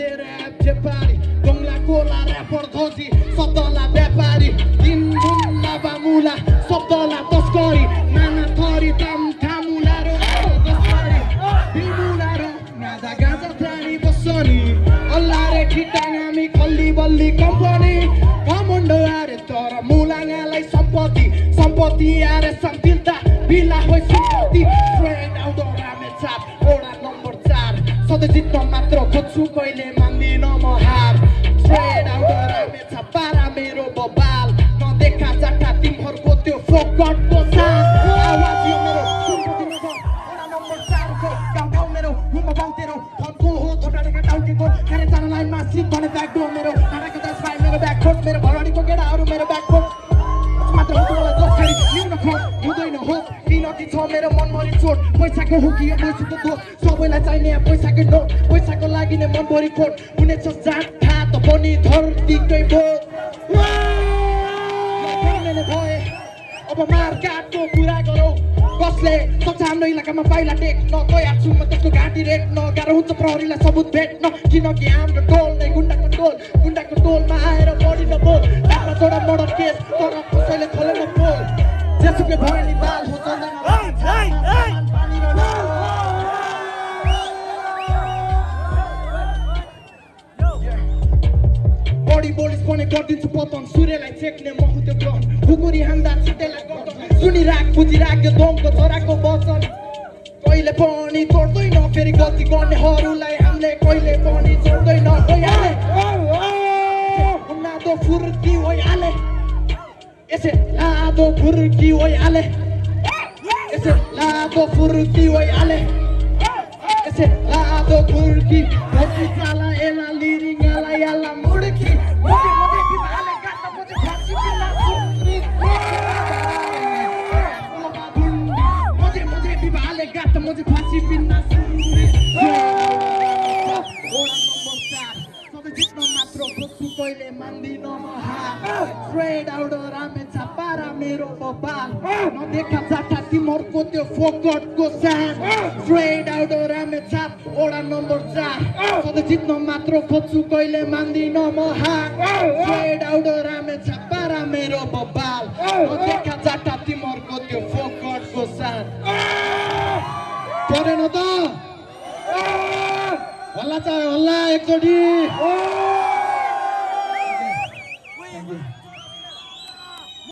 Rap चेपारी बङ्ला कोला ऱ्यापर शब्दला व्यापारी मुला शब्दला तस्करी नाना थरी दाम थामुलारो तस्करी बिमुलारो गाजा गाजा प्राणी अल्लारे ठिटाङामी खल्ली बल्ली कम्पनी कमन्डो आरे तर सम्पत्ति सम्पत्ति आरे सम्पिल्ता बिला होइ सम्पत्ति सधैँ जित्न मात्र खोज्छु कहिले मान्दिन म हार ट्रेन आउँदो रामे चाप पारा मेरो बबाल नदेखा चाटा तिमीहरूको त्यो फोकटको साथ आवाज यो मेरो नम्बर चारको गाउँ गाउँ मेरो हुम्बा गाउँ हो थोटाडेका टाउकेको खाने जान लाइनमा सिट भने मेरो खानाको दस भाइ मेरो ब्याक मेरो भरवाडीको केटाहरू मेरो ब्याक मात्र हो खाडी लिउन खोट हुँदैन हो किनकि छ मेरो मनभरि चोट पैसाको हो कि पैसाको दोष सबैलाई चाहिने पैसाको नोट पैसाको लागि नै मनभरि खोट हुनेछ जात थाहा पनि धरतीकै यो भए अब मारकाटको कुरा गरौँ कसले सक्छ हाम्रो इलाकामा पाइला टेक्न तयार छु म त्यसको घाँटी रेट्न गाह्रो हुन्छ प्रहरीलाई सबुत भेट्न किनकि हाम्रो टोल नै गुन्डाको टोल गुन्डाको टोलमा आएर बढिन बोल आफ्नो छोडा मर्डर केस तर कसैले खोलेन जेसुकै नि दाल हो चल्दैन पानी। बढी बोलिस भने गरिदिन्छु पतन सूर्यलाई चेक्ने म हुँ त्यो ग्रहण खुकुरी हान्दा छिटेलाई गर्दन सुनिराख बुझिराख यो दोमको छोराको वचन कहिले पनि छोड्दैन फेरि गल्ती गर्नेहरूलाई हामीले कहिले पनि छोड्दैन गइहाले फुर्की भइहाले यसै लादो फुर्की भइहाले यसै लादो फुर्की भइहाले यसै लादो फुर्की भोटी चाला एला लिरिङाला याला मुड्की मुझे मुझे बिमाले गाता मुझे फांसी पिला सुंदरी मुझे मुझे बिमाले गाता मुझे फांसी पिला सुंदरी ओडा नम्बर चार सधैँ जित्न मात्र खोज्छु कहिले मान्दिन म straight out of रामेचा पारा मेरो बबाल नदेखा जाटा तिमहरूको त्यो फोकटको साथ स्ट्रेट आउट of रामेचा ओडा नम्बर चार सधैँ जित्न मात्र खोज्छु कहिले मान्दिनँ म हार स्ट्रेट आउट of पारा मेरो बबाल नदेखा जाटा तिमहरूको त्यो फोकटको परेन त हल्ला चाहे हल्ला एकचोटि